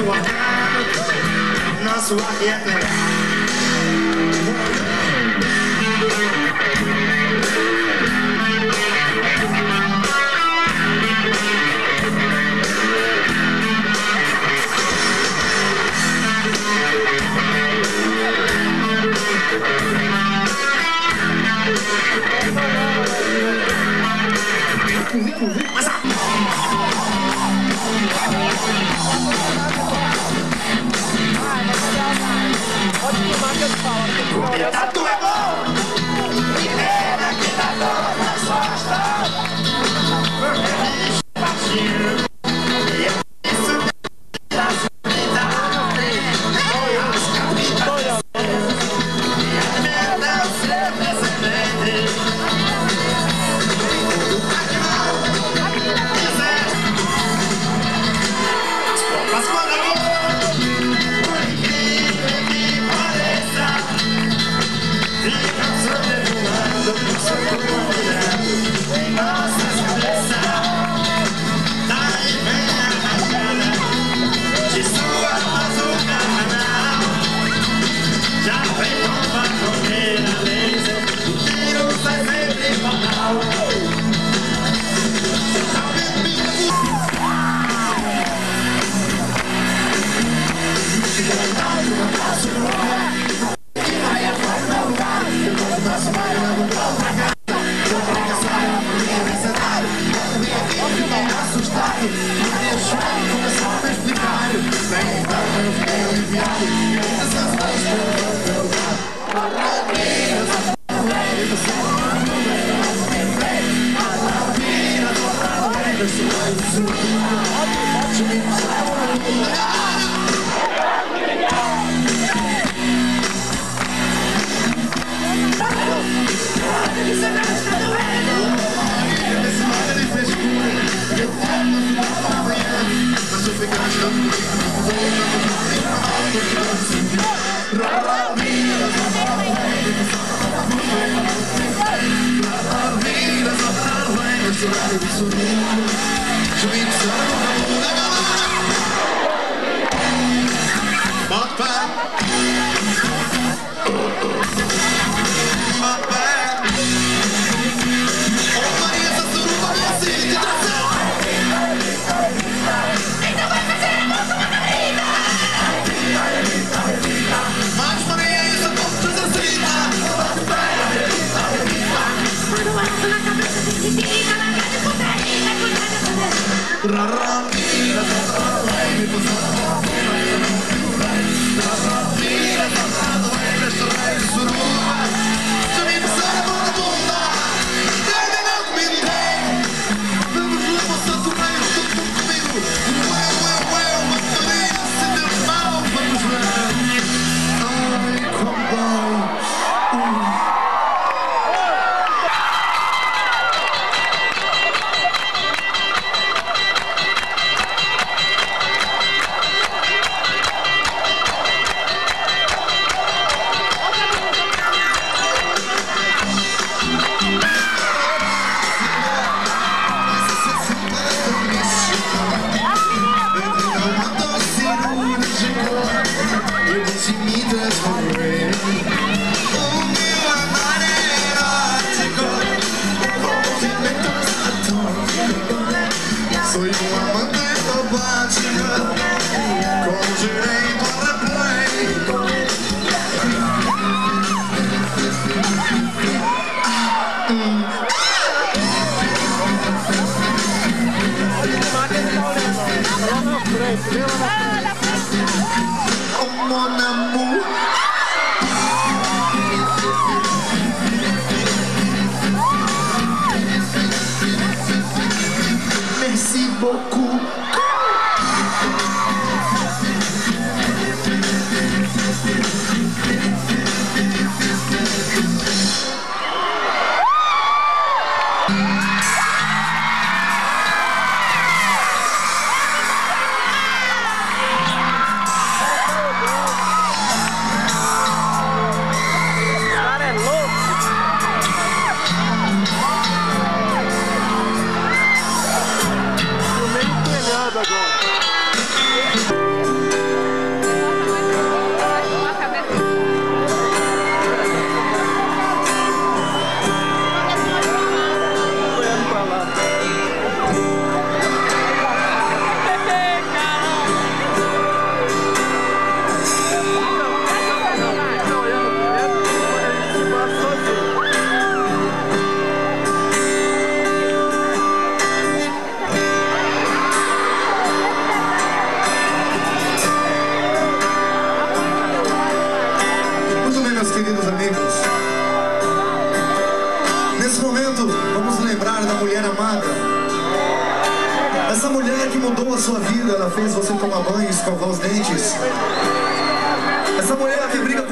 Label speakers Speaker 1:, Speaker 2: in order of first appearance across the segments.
Speaker 1: wa Nas What's up? Sweet sound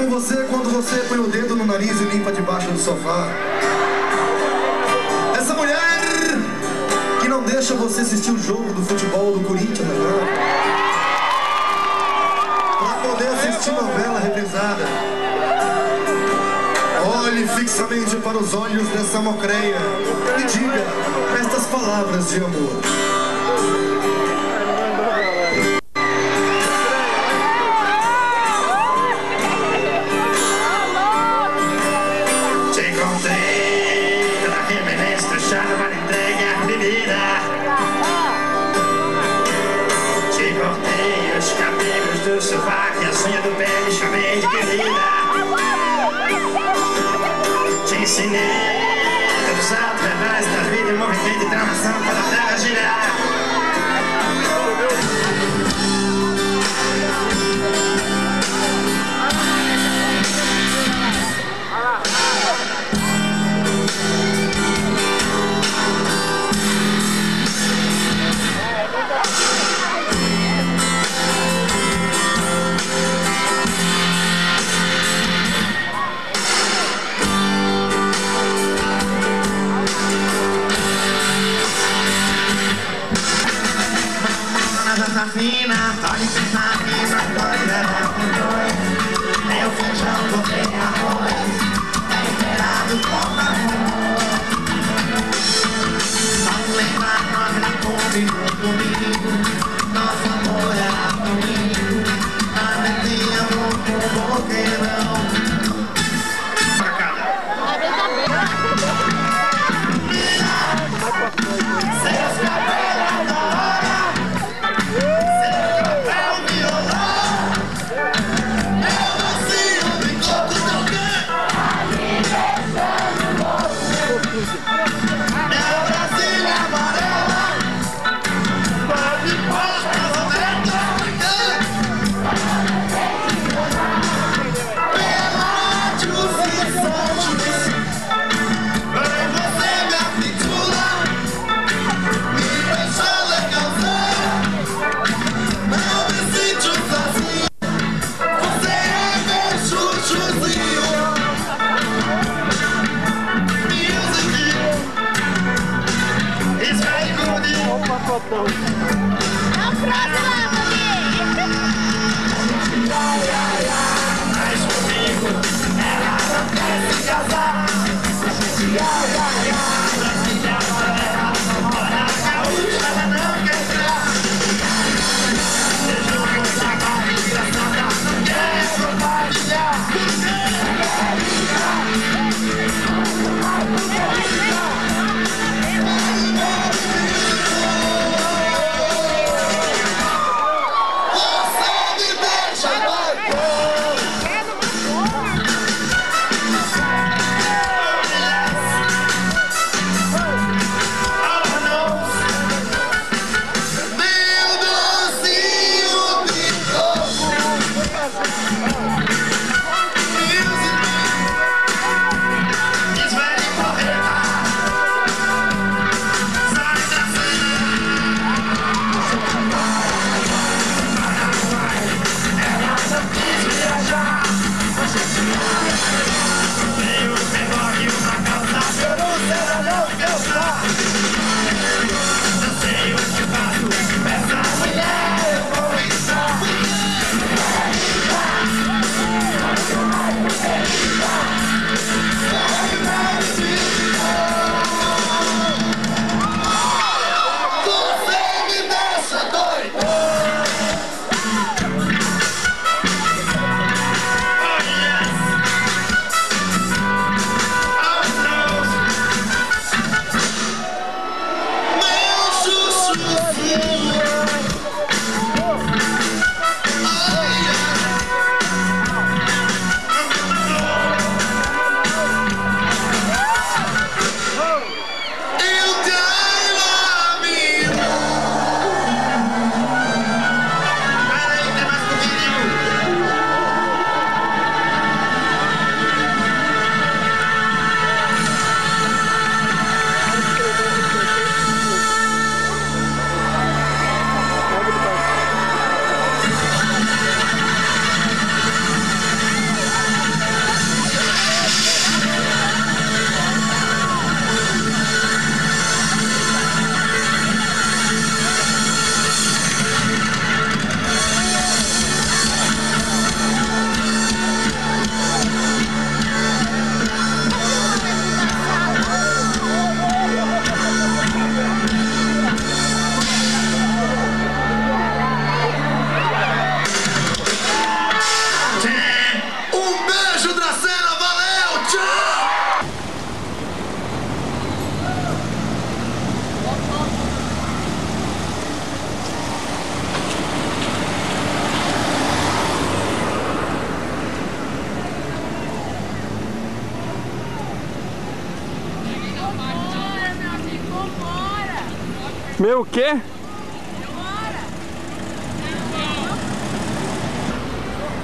Speaker 1: você quando você põe o dedo no nariz e limpa debaixo do sofá. Essa mulher que não deixa você assistir o jogo do futebol do Corinthians, né? Pra poder assistir novela reprisada. Olhe fixamente para os olhos dessa mocreia e diga estas palavras de amor.
Speaker 2: E movimento de tramação para a terra girar. Fina,
Speaker 3: Meu quê?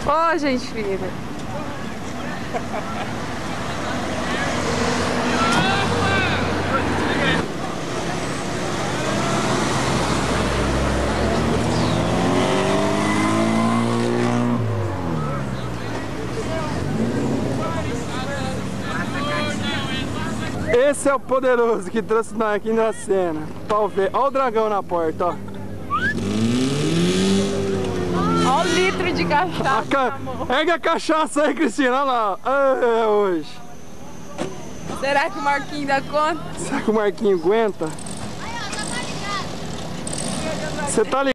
Speaker 4: Ô, gente fina.
Speaker 3: Esse é o poderoso que trouxe nós aqui na cena. Ver. Olha o dragão na porta, ó.
Speaker 4: Olha o litro de
Speaker 3: A
Speaker 4: cachaça.
Speaker 3: ca... Ergue a cachaça aí, Cristina. Olha lá. É hoje.
Speaker 4: Será que o Marquinhos dá conta?
Speaker 3: Será que o Marquinho aguenta? Você tá ligado?